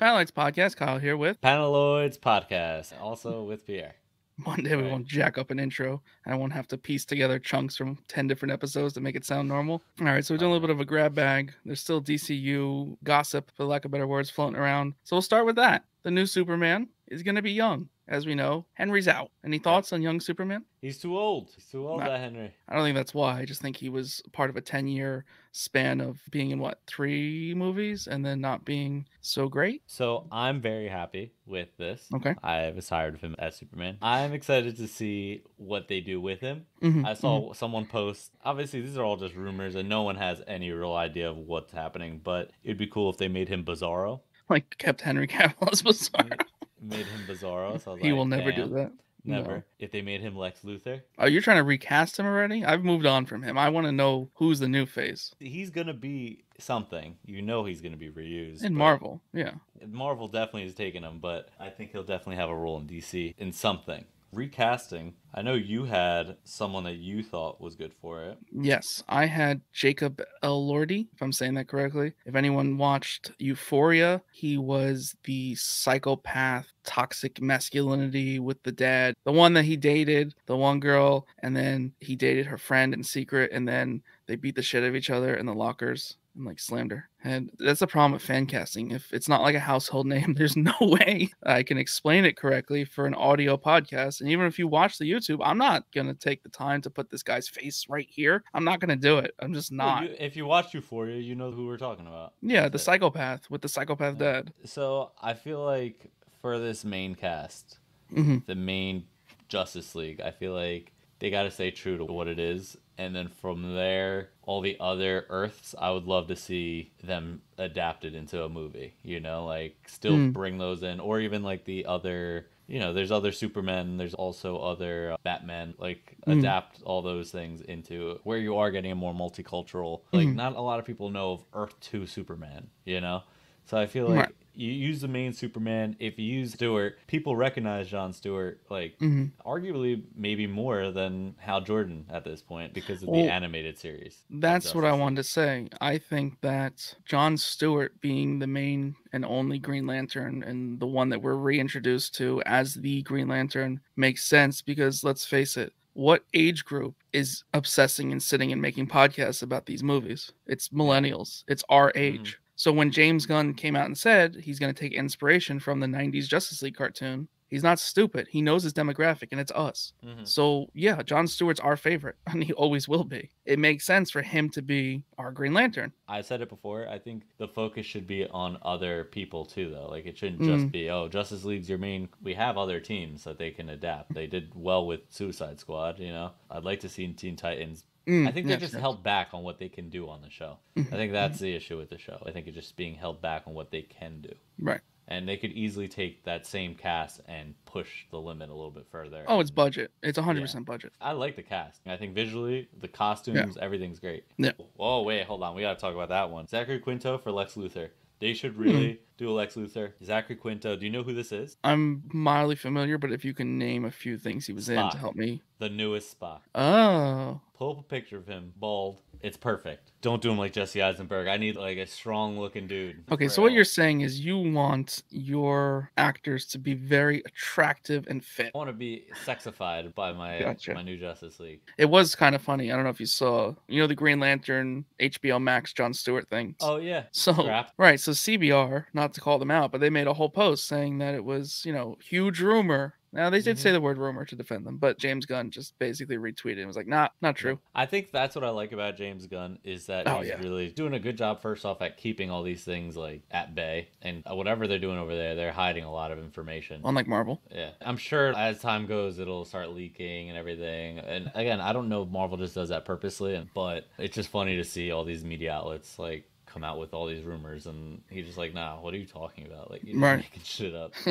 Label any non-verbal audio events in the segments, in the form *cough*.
Paneloids Podcast. Kyle here with Paneloids Podcast, also with Pierre. one day we Right. won't jack up an intro and I won't have to piece together chunks from 10 different episodes to make it sound normal. All right, so we're doing a little bit of a grab bag. There's still DCU gossip, for lack of better words, floating around. So we'll start with that. The new Superman is going to be young, as we know. Henry's out. Any thoughts on young Superman? He's too old. He's too old, that Henry. I don't think that's why. I just think he was part of a 10 year span of being in what, three movies and then not being so great? So I'm very happy with this. Okay. I was tired of him as Superman. I'm excited to see what they do with him. Mhm, I saw someone post. Obviously, these are all just rumors, and no one has any real idea of what's happening. But it'd be cool if they made him Bizarro. like kept Henry Cavill as Bizarro. Made him Bizarro. So he like, will never do that. Never. No. If they made him Lex Luthor, Oh, you're trying to recast him already? I've moved on from him. I want to know who's the new face he's gonna be something. You know he's gonna be reused in Marvel. Yeah. Marvel definitely has taken him, but I think he'll definitely have a role in DC in something. Recasting, I know you had someone that you thought was good for it. Yes, I had Jacob Elordi, if I'm saying that correctly. If anyone watched Euphoria, he was the psychopath, toxic masculinity with the dad, the one that he dated, the one girl, and then he dated her friend in secret, and then they beat the shit out of each other in the lockers and like slammed her. And that's the problem with fan casting. If it's not like a household *laughs* name, there's no *laughs* way I can explain it correctly for an audio podcast. And even if you watch the YouTube, I'm not gonna take the time to put this guy's face right here. I'm not gonna do it. I'm just Well, not. you- if you watch Euphoria, you know who we're talking about. yeah, the it. psychopath with the psychopath Yeah. dad. So I feel like for this main cast, hmm the main Justice League, I feel like they got to stay true to what it is. And then from there, all the other Earths, I would love to see them adapted into a movie. You know, like still Mm. bring those in, or even like the other. You know, there's other Supermen. There's also other uh, Batman. Like Mm. adapt all those things into where you are getting a more multicultural. Like Mhm. not a lot of people know of Earth Two Superman. You know, so I feel like. You use the main Superman. If you use Stewart, people recognize John Stewart like hmm arguably maybe more than Hal Jordan at this point because of Well, the animated series. That's what I wanted to say. I think that John Stewart being the main and only Green Lantern and the one that we're reintroduced to as the Green Lantern makes sense because let's face it, what age group is obsessing and sitting and making podcasts about these movies? It's millennials. It's our age. So when James Gunn came out and said he's going to take inspiration from the 90s Justice League cartoon, he's not stupid. He knows his demographic and it's us. Mhm. So yeah, John Stewart's our favorite, *laughs* and he always will be. It makes sense for him to be our Green Lantern. I said it before. I think the focus should be on other people too, though. Like it shouldn't Mm. just be oh Justice League's your main. We have other teams that they can adapt. They did well with Suicide Squad. You know, I'd like to see Teen Titans. Mm, I think they yes, just yes. held back on what they can do on the show. I think that's the issue with the show. I think it's just being held back on what they can do. right. And they could easily take that same cast and push the limit a little bit further. Oh, it's budget. It's 100% budget. I like the cast. I think visually, the costumes, everything's great. Yeah. Oh wait, hold on. We gotta talk about that one. Zachary Quinto for Lex Luthor. They should Hmm. really do a Lex Luthor. Zachary Quinto. Do you know who this is? I'm mildly familiar, but if you can name a few things he was in to help me. The newest Spock. Oh, Pull up a picture of him, bald. It's perfect. Don't do him like Jesse Eisenberg. I need like a strong looking dude. okay. So what you're saying is you want your actors to be very attractive and fit. I want to be sexified by my Gotcha. my new Justice League. It was kind of funny. I don't know if you saw, you know, the Green Lantern HBO Max John Stewart thing. Oh yeah. So right, so CBR, not to call them out, but they made a whole post saying that it was, you know, huge rumor. Now they did Mm-hmm. say the word rumor to defend them, but James Gunn just basically retweeted and was like, "Nah, not true." I think that's what I like about James Gunn is that Oh, he's yeah. really doing a good job first off at keeping all these things like at bay and whatever they're doing over there, they're hiding a lot of information. Unlike Marvel, Yeah, I'm sure as time goes, it'll start leaking and everything. And again, I don't know if Marvel just does that purposely, but it's just funny to see all these media outlets like come out with all these rumors, and he's just like, "Nah, what are you talking about? Like, you're Right. making shit up." *laughs*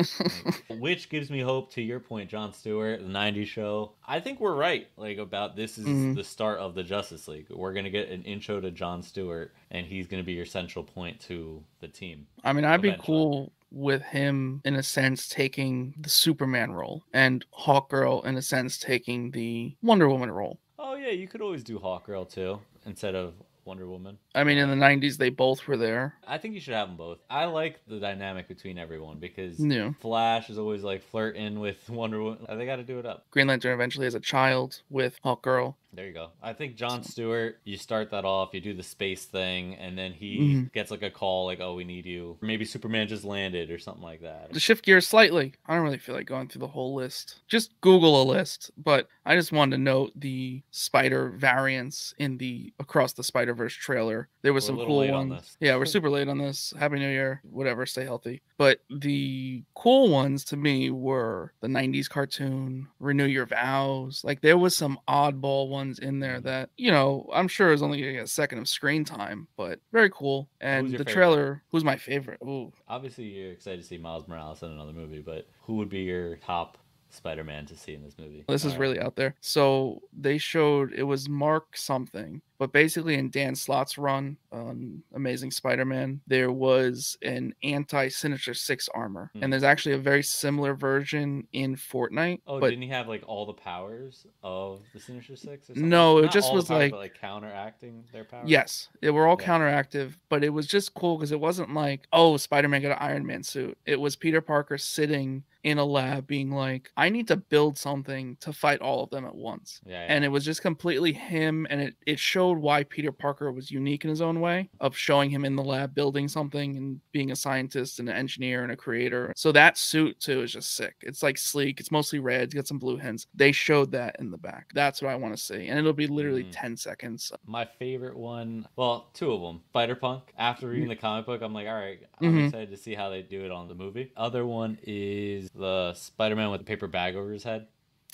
Like, which gives me hope. To your point, John Stewart, the '90s show. I think we're right. Like about this is Mhm. the start of the Justice League. We're gonna get an intro to John Stewart, and he's gonna be your central point to the team. I mean, I'd be cool with him in a sense taking the Superman role and Hawkgirl in a sense taking the Wonder Woman role. Oh yeah, you could always do Hawkgirl too instead of Wonder Woman. I mean, in the '90s, they both were there. I think you should have them both. I like the dynamic between everyone because Yeah. Flash is always like flirting with Wonder Woman. They got to do it up. Green Lantern eventually has a child with Hawk Girl. There you go. I think John Stewart, you start that off, you do the space thing, and then he Mhm. gets like a call, like, oh, we need you. Maybe Superman just landed or something like that. To shift gears slightly, I don't really feel like going through the whole list. Just Google a list, but I just wanted to note the spider variants in the Across the Spider Verse trailer. There was We're some cool late on ones. Yeah, we're super late on this. Happy New Year. Whatever. Stay healthy. But the cool ones to me were the '90s cartoon, Renew Your Vows. Like there was some oddball ones in there that you know I'm sure is only getting a second of screen time, but very cool. And the favorite? trailer. Who's my favorite? Ooh. Obviously, you're excited to see Miles Morales in another movie, but who would be your top Spider Man to see in this movie? This is Alright. really out there. So they showed it was Mark something, but basically in Dan Slott's run on Amazing Spider-Man, there was an anti-Sinister Six armor, Hmm. and there's actually a very similar version in Fortnite. Oh, but didn't he have like all the powers of the Sinister Six? Or something? No, it Not just was powers, like- like counteracting their powers. yes, they were all Yeah. counteractive, but it was just cool because it wasn't like, oh, Spider-Man got an Iron Man suit. It was Peter Parker sitting in a lab, being like, I need to build something to fight all of them at once. Yeah, yeah. and it was just completely him and it, it showed why peter parker was unique in his own way of showing him in the lab building something and being a scientist and an engineer and a creator so that suit too is just sick it's like sleek it's mostly red it's got some blue hints they showed that in the back that's what i want to see and it'll be literally Mm. 10 seconds My favorite one, well, two of them. Spider Punk. After reading the comic book, I'm like, all right, I'm Mhm. excited to see how they do it on the movie. Other one is the Spider Man with the paper bag over his head.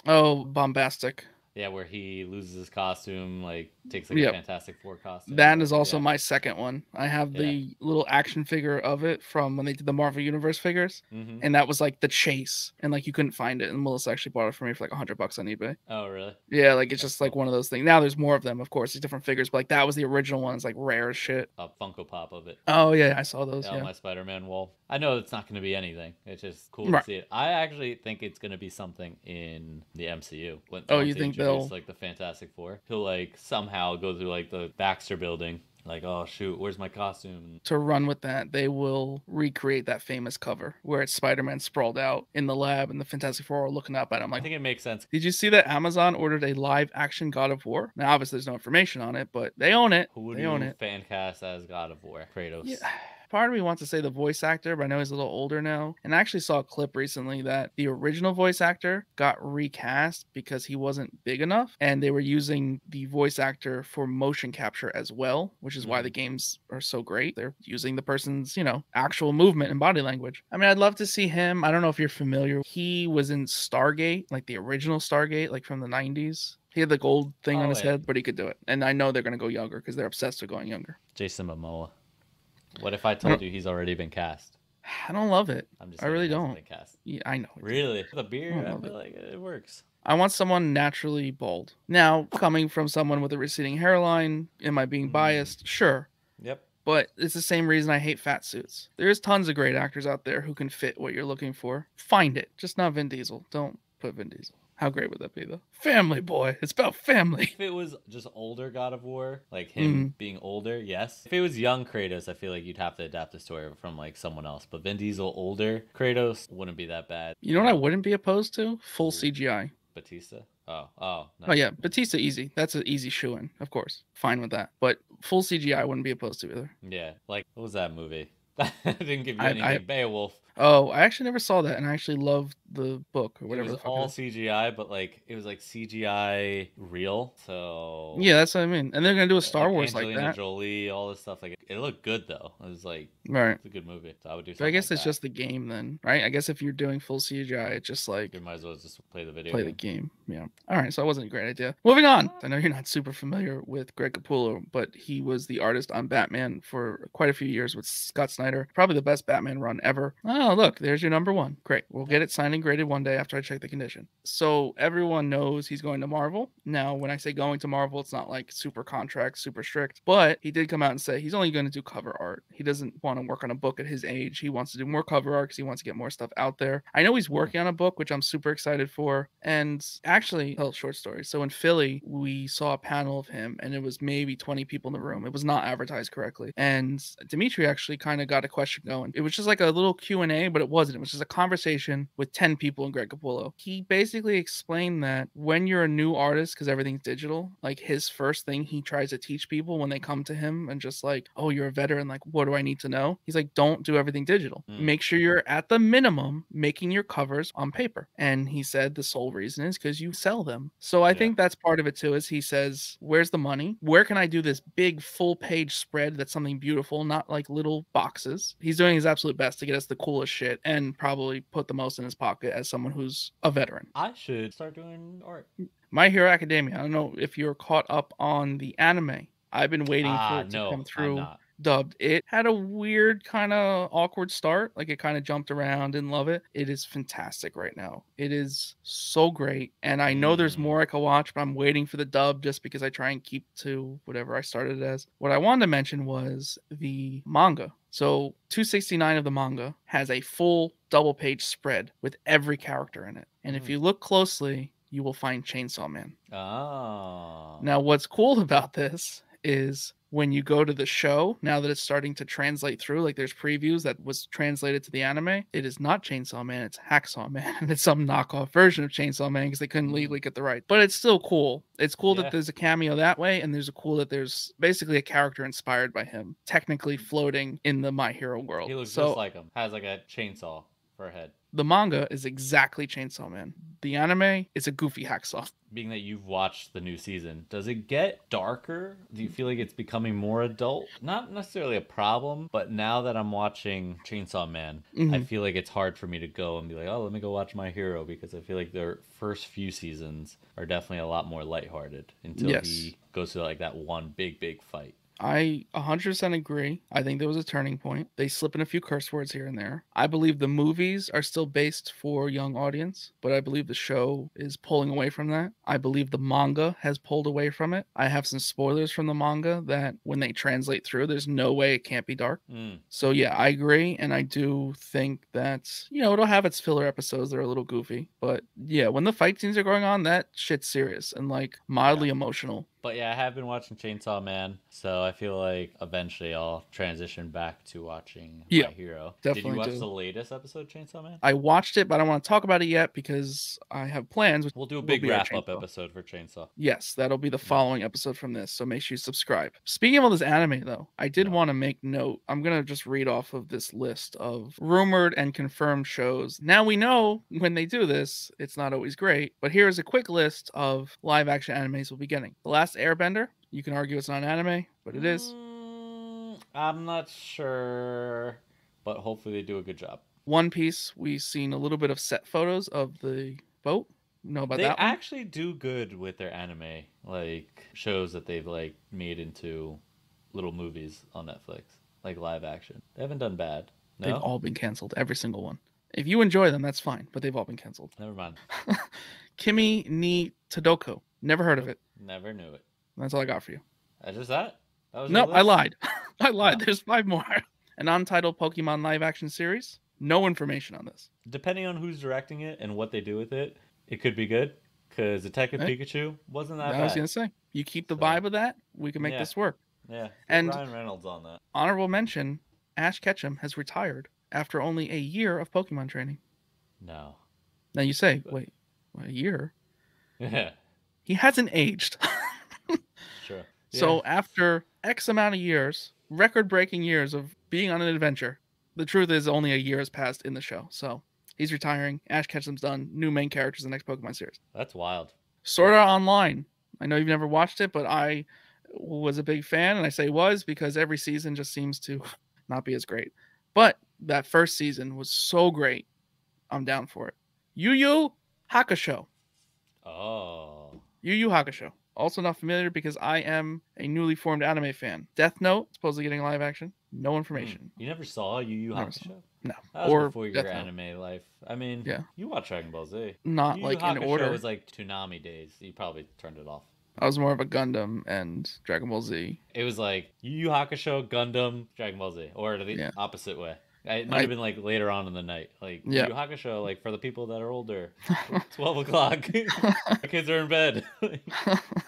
oh bombastic Yeah, where he loses his costume, like takes like Yep. a Fantastic Four costume. That is also Yeah. my second one. I have Yeah. the little action figure of it from when they did the Marvel Universe figures, Mhm. and that was like the chase, and like you couldn't find it, and Melissa actually bought it for me for like a hundred bucks on eBay. Oh, really? Yeah, like it's That's just like one of those things. Now there's more of them, of course, these different figures, but like that was the original one. It's like rare as shit. A Funko Pop of it. Oh yeah, I saw those. on Yeah, my Spider-Man wall. I know it's not going to be anything. It's just cool Right. to see it. I actually think it's going to be something in the MCU. When, Oh, you think they'll- like the Fantastic Four? He'll like somehow go through like the Baxter building. Like, oh shoot, where's my costume? to run with that, they will recreate that famous cover where it's Spider-Man sprawled out in the lab, and the Fantastic Four are looking up at him like I think it makes sense. Did you see that Amazon ordered a live-action God of War? Now, obviously, there's no information on it, but they own it. Who would they own it. fan cast as God of War? Kratos. Yeah. Part of me wants to say the voice actor, but I know he's a little older now. And I actually saw a clip recently that the original voice actor got recast because he wasn't big enough, and they were using the voice actor for motion capture as well, which is why the mm. games are so great. They're using the person's, you know, actual movement and body language. I mean, I'd love to see him. I don't know if you're familiar. He was in Stargate, like the original Stargate, like from the 90s. He had the gold thing on Oh, his yeah. head, but he could do it. And I know they're going to go younger because they're obsessed with going younger. Jason Momoa. What if I told you he's already been cast? I don't love it. I'm just I really don't. Cast. Yeah, I know. Really? The beard, I I feel it. like it works. I want someone naturally bald. Now, coming from someone with a receding hairline, am I being Mm. biased? Sure. Yep. But it's the same reason I hate fat suits. There's tons of great actors out there who can fit what you're looking for. Find it. Just not Vin Diesel. Don't put Vin Diesel. How great would that be, though? Family boy. It's about family. If it was just older God of War, like him Mm. being older, yes. If it was young Kratos, I feel like you'd have to adapt the story from like someone else. But Vin Diesel older Kratos wouldn't be that bad. You know what I wouldn't be opposed to? Full CGI. Batista. Oh, oh. Oh yeah, Batista easy. That's an easy shoe in, of course. Fine with that. But full CGI I wouldn't be opposed to either. Yeah, like what was that movie? *laughs* I didn't give you I- anything. I- Beowulf. Oh, I actually never saw that, and I actually loved the book or whatever. It was the it all is. CGI, but like it was like CGI real. So Yeah, that's what I mean. And they're gonna do a like, Star Wars like that, Jolie, all this stuff. Like it, it looked good though. It was like right? it's a good movie. So I would do. I guess like it's that. just the game then, right? I guess if you're doing full CGI, it's just like You might as well just play the video. play the game. game. Yeah. All right. So that wasn't a great idea. Moving on. I know you're not super familiar with Greg Capullo, but he was the artist on Batman for quite a few years with Scott Snyder. Probably the best Batman run ever. Uh, Oh, look, there's your number one. Great. We'll get it signed and graded one day after I check the condition. So everyone knows he's going to Marvel. Now, when I say going to Marvel, it's not like super contract, super strict, but he did come out and say he's only going to do cover art. He doesn't want to work on a book at his age. He wants to do more cover art because he wants to get more stuff out there. I know he's working on a book, which I'm super excited for. And actually, a short story. So in Philly, we saw a panel of him, and it was maybe 20 people in the room. It was not advertised correctly. And Dimitri actually kind of got a question going. It was just like a little Q Q&A, but it wasn't. It was just a conversation with 10 people in Greg Capullo. He basically explained that when you're a new artist, because everything's digital, like his first thing he tries to teach people when they come to him and just like, oh, you're a veteran, like, what do I need to know? He's like, don't do everything digital. Mm. Make sure you're at the minimum making your covers on paper. And he said the sole reason is because you sell them. So I yeah. think that's part of it too, is he says, where's the money? Where can I do this big full page spread that's something beautiful, not like little boxes? He's doing his absolute best to get us the cool shit and probably put the most in his pocket as someone who's a veteran. I should start doing art. My Hero Academia. I don't know if you're caught up on the anime. I've been waiting for ah, it to no, come through dubbed. It had a weird kind of awkward start. Like it kind of jumped around. Didn't love it. It is fantastic right now. It is so great. And I know mm. there's more I can watch, but I'm waiting for the dub just because I try and keep to whatever I started as. What I wanted to mention was the manga. So 269 of the manga has a full double page spread with every character in it. And mm. if you look closely, you will find Chainsaw Man. Oh. Now, what's cool *laughs* about this is when you go to the show, now that it's starting to translate through, like there's previews that was translated to the anime, it is not Chainsaw Man, it's Hacksaw Man. And *laughs* it's some knockoff version of Chainsaw Man because they couldn't mm. legally get the right. But it's still cool. It's cool yeah. that there's a cameo that way, and there's a cool that there's basically a character inspired by him, technically floating in the My Hero world. He looks so, just like him, has like a chainsaw for a head the manga is exactly Chainsaw Man. The anime is a goofy hacksaw. Being that you've watched the new season, does it get darker? Do you feel like it's becoming more adult? Not necessarily a problem, but now that I'm watching Chainsaw Man, mm-hmm. I feel like it's hard for me to go and be like, oh, let me go watch My Hero because I feel like their first few seasons are definitely a lot more lighthearted until yes. he goes to like that one big, big fight. I 100% agree. I think there was a turning point. They slip in a few curse words here and there. I believe the movies are still based for young audience, but I believe the show is pulling away from that. I believe the manga has pulled away from it. I have some spoilers from the manga that when they translate through, there's no way it can't be dark. Mm. So yeah, I agree and I do think that, you know, it'll have its filler episodes that are a little goofy, but yeah, when the fight scenes are going on, that shit's serious and like mildly yeah. emotional. But yeah, I have been watching Chainsaw Man, so I feel like eventually I'll transition back to watching yeah, My Hero. Definitely Did you watch do. the latest episode, of Chainsaw Man? I watched it, but I don't want to talk about it yet because I have plans. We'll do a big wrap up episode for Chainsaw. Yes, that'll be the following episode from this, so make sure you subscribe. Speaking of all this anime, though, I did want to make note. I'm gonna just read off of this list of rumored and confirmed shows. Now we know when they do this, it's not always great, but here's a quick list of live action animes we'll be getting. The last Airbender. You can argue it's not anime, but it is. Mm, I'm not sure, but hopefully they do a good job. One Piece, we've seen a little bit of set photos of the boat. Know about they that? They actually do good with their anime, like shows that they've like made into little movies on Netflix, like live action. They haven't done bad. No? They've all been canceled, every single one. If you enjoy them, that's fine, but they've all been canceled. Never mind. *laughs* Kimi ni Todoke. Never heard of it. Never knew it. That's all I got for you. That's just that? that no, I lied. *laughs* I lied. Oh. There's five more. *laughs* An untitled Pokemon live action series. No information on this. Depending on who's directing it and what they do with it, it could be good. Because Detective right. Pikachu wasn't that I bad. was gonna say, you keep the so, vibe of that, we can make yeah. this work. Yeah. And Ryan Reynolds on that. Honorable mention: Ash Ketchum has retired after only a year of Pokemon training. No. Now you say, wait, a year? *laughs* Yeah. He hasn't aged. *laughs* sure. Yeah. So after X amount of years, record breaking years of being on an adventure, the truth is only a year has passed in the show. So he's retiring. Ash Ketchum's done. New main characters in the next Pokemon series. That's wild. Sword Art Online. I know you've never watched it, but I was a big fan, and I say was because every season just seems to *laughs* not be as great. But that first season was so great. I'm down for it. Yu Yu Hakusho. Oh. Yu Yu Hakusho. Also not familiar because I am a newly formed anime fan. Death Note supposedly getting live action. No Hmm. information. You never saw Yu Yu Hakusho? No. That was or before your Death Note. anime life. I mean, Yeah. you watch Dragon Ball Z. Not Yu Yu like in order. It was like Toonami days. You probably turned it off. I was more of a Gundam and Dragon Ball Z. It was like Yu Yu Hakusho, Gundam, Dragon Ball Z, or the Yeah. opposite way. It might have been like later on in the night, like Yeah. Yu Hakusho, like for the people that are older, *laughs* twelve o'clock, *laughs* the kids are in bed.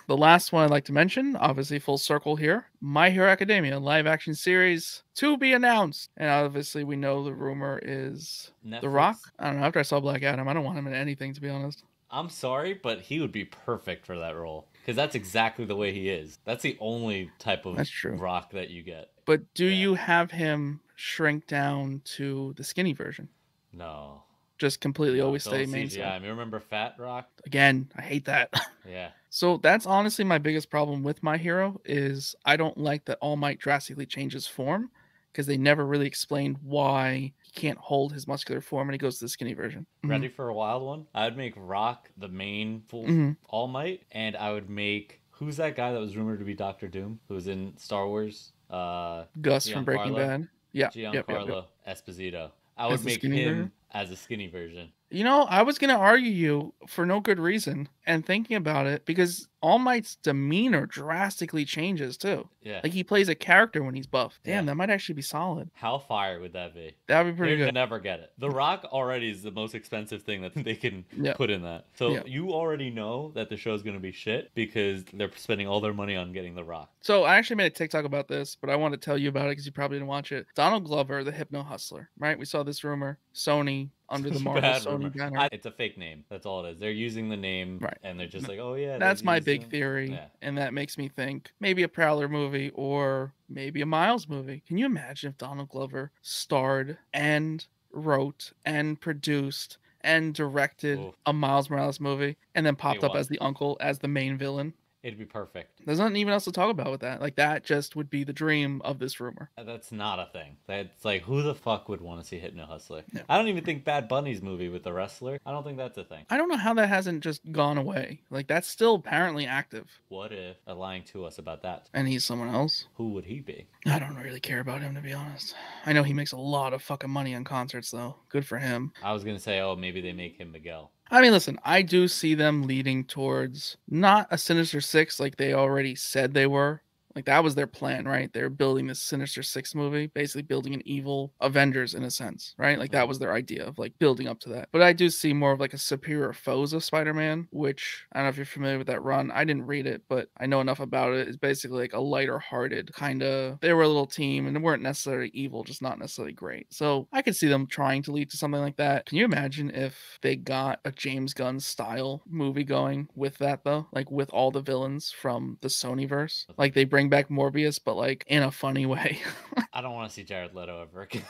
the last one I'd like to mention, obviously full circle here, My Hero Academia live action series to be announced. And obviously we know the rumor is The Rock. I don't know. After I saw Black Adam, I don't want him in anything to be honest. I'm sorry, but he would be perfect for that role because that's exactly the way he is. That's the only type of That's true. rock that you get. But do Yeah. you have him shrink down to the skinny version? No, Just completely no, always stay main. CGI. side? You remember Fat Rock? Again, I hate that. *laughs* Yeah, So that's honestly my biggest problem with my hero is I don't like that All Might drastically changes form because they never really explained why he can't hold his muscular form and he goes to the skinny version. Mhm. ready for a wild one? I would make Rock the main full Mhm. All Might, and I would make who's that guy that was rumored to be Doctor Doom, who was in Star Wars? Uh, Gus from Breaking? Bad. Yeah. Yep, yep, Giancarlo yep. Esposito. I As would the make him version? as a skinny version. You know, I was gonna argue you for no good reason and thinking about it because All Might's demeanor drastically changes too. Yeah. Like he plays a character when he's buff. Damn, Yeah. that might actually be solid. How fire would that be? That would be pretty They'd good. never get it. The Rock already is the most expensive thing that *laughs* they can Yeah. put in that. So Yeah. you already know that the show's going to be shit because they're spending all their money on getting The Rock. So I actually made a TikTok about this, but I want to tell you about it because you probably didn't watch it. Donald Glover, the hypno hustler, right? We saw this rumor. Sony under the *laughs* Marvel Sony banner. I- it's a fake name. That's all it is. They're using the name Right. and they're just like, oh yeah. That's my big him. theory, Yeah. and that makes me think maybe a Prowler movie or maybe a Miles movie. Can you imagine if Donald Glover starred and wrote and produced and directed a Miles Morales movie and then popped up as the uncle as the main villain? It'd be perfect. There's nothing even else to talk about with that. Like that just would be the dream of this rumor. Uh, that's not a thing. That's like, who the fuck would want to see Hypno Hustler? Yeah. I don't even think Bad Bunny's movie with the wrestler. I don't think that's a thing. I don't know how that hasn't just gone away. Like that's still apparently active. What if they're lying to us about that? And he's someone else. Who would he be? I don't really care about him to be honest. I know he makes a lot of fucking money on concerts though. Good for him. I was gonna say, oh, maybe they make him Miguel. I mean, listen, I do see them leading towards not a Sinister Six like they already said they were. Like that was their plan, right? They're building this Sinister Six movie, basically building an evil Avengers in a sense, right? Like that was mm-hmm. their idea of like building up to that. But I do see more of like a superior foes of Spider-Man, which I don't know if you're familiar with that run. I didn't read it, but I know enough about it. It's basically like a lighter hearted kind of they were a little team and they weren't necessarily evil, just not necessarily great. So I could see them trying to lead to something like that. Can you imagine if they got a James Gunn style movie going with that though? Like with all the villains from the Sony verse? Like they bring back Morbius, but like in a funny way. *laughs* I don't want to see Jared Leto ever again.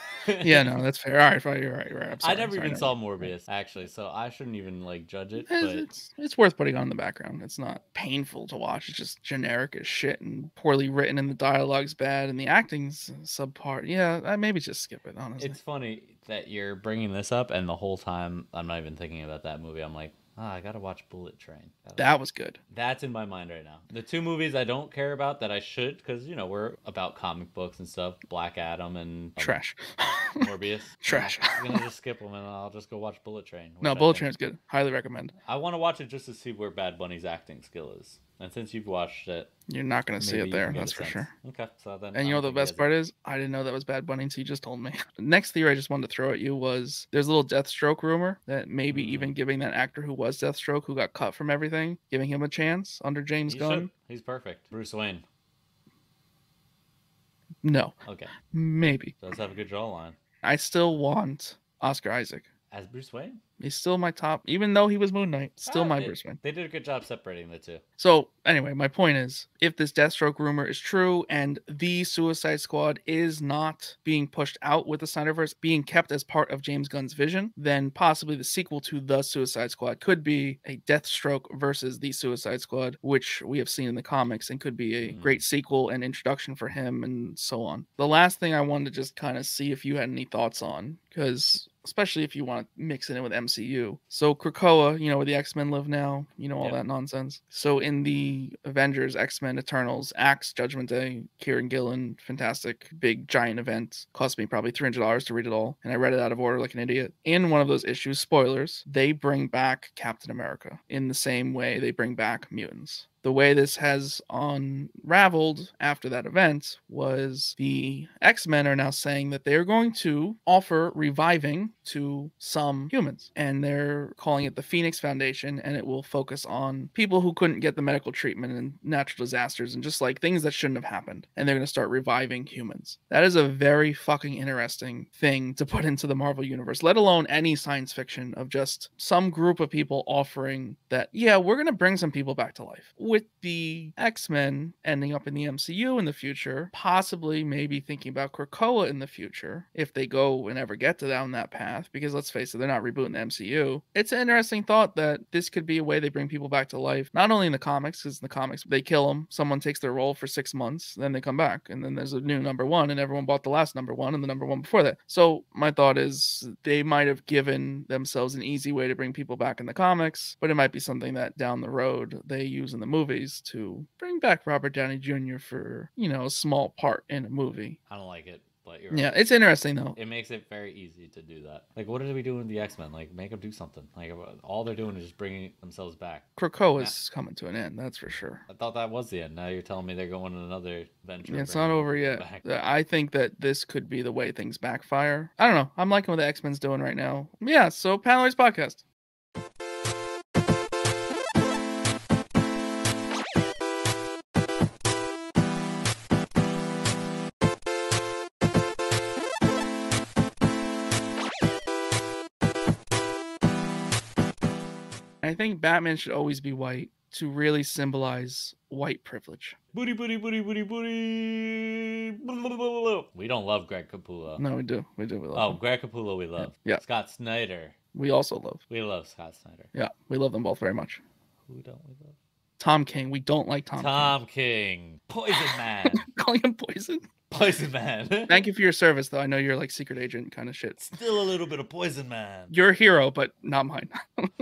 yeah, *laughs* no, that's fair. All right, fine, you're right, you're right. I'm I never sorry, even saw Morbius actually, so I shouldn't even like judge it. It's, But it's it's worth putting on in the background. It's not painful to watch. It's just generic as shit and poorly written, and the dialogue's bad, and the acting's subpar. Yeah, I maybe just skip it. Honestly, it's funny that you're bringing this up, and the whole time I'm not even thinking about that movie. I'm like, ah, I gotta watch Bullet Train. Gotta- that was good. That's in my mind right now. The two movies I don't care about that I should, because you know we're about comic books and stuff. Black Adam and um, Trash. *laughs* Morbius. Trash. I'm gonna just skip them and I'll just go watch Bullet Train. no, Bullet think- Train's good. Highly recommend. I want to watch it just to see where Bad Bunny's acting skill is. And since you've watched it, You're not gonna see it there. That's for sense. sure. Okay, so then. And you know the best part is? I didn't know that was Bad Bunny until you just told me. *laughs* Next theory I just wanted to throw at you was there's a little Deathstroke rumor that maybe Mhm. even giving that actor who was Deathstroke, who got cut from everything, giving him a chance under James He Gunn. should. He's perfect. Bruce Wayne. No, Okay, maybe. does have a good jawline. I still want Oscar Isaac. As Bruce Wayne, He's still my top, even though he was Moon Knight. Still Ah, my they, Bruce Wayne. They did a good job separating the two. So anyway, my point is, if this Deathstroke rumor is true and the Suicide Squad is not being pushed out with the Snyderverse, being kept as part of James Gunn's vision, then possibly the sequel to the Suicide Squad could be a Deathstroke versus the Suicide Squad, which we have seen in the comics and could be a Mhm. great sequel and introduction for him and so on. The last thing I wanted to just kind of see if you had any thoughts on, because especially if you want to mix it in with MCU. So Krakoa, you know, where the X Men live now, you know, all Yep. that nonsense. So in the Avengers, X Men, Eternals, Axe, Judgment Day, Kieron Gillen, fantastic, big, giant event. Cost me probably $300 to read it all. And I read it out of order like an idiot. In one of those issues, spoilers, they bring back Captain America in the same way they bring back mutants the way this has unraveled after that event was the X-Men are now saying that they're going to offer reviving to some humans and they're calling it the Phoenix Foundation and it will focus on people who couldn't get the medical treatment and natural disasters and just like things that shouldn't have happened and they're going to start reviving humans. That is a very fucking interesting thing to put into the Marvel universe, let alone any science fiction of just some group of people offering that yeah, we're going to bring some people back to life with the X-Men ending up in the MCU in the future, possibly maybe thinking about Krakoa in the future if they go and ever get to down that path. Because let's face it, they're not rebooting the MCU. It's an interesting thought that this could be a way they bring people back to life, not only in the comics, because in the comics they kill them, someone takes their role for six months, then they come back, and then there's a new number one, and everyone bought the last number one and the number one before that. So my thought is they might have given themselves an easy way to bring people back in the comics, but it might be something that down the road they use in the movies to bring back Robert Downey Jr. for, you know, a small part in a movie. I don't like it, but you're Yeah, right. it's interesting though. It makes it very easy to do that. Like, what are we doing with the X Men? Like, make them do something. Like, uh, all they're doing is just bringing themselves back. Krakoa is coming to an end, that's for sure. I thought that was the end. Now you're telling me they're going on another venture. Yeah, it's not over yet. back. Uh, I think that this could be the way things backfire. I don't know. I'm liking what the X Men's doing right now. Yeah, so Paneloids Podcast. I think Batman should always be white to really symbolize white privilege. Booty, booty, booty, booty, booty. We don't love Greg Capullo. No, we do. We do. We Oh, love them. Greg Capullo, we love. Yeah. Scott Snyder, We also love. we love Scott Snyder. Yeah, we love them both very much. Who don't we love? Tom King. We don't like Tom. Tom King, Poison Man, *laughs* Calling him poison. Poison Man. *laughs* Thank you for your service, though. I know you're like secret agent kind of shit. Still a little bit of Poison Man. You're a hero, but not mine. *laughs*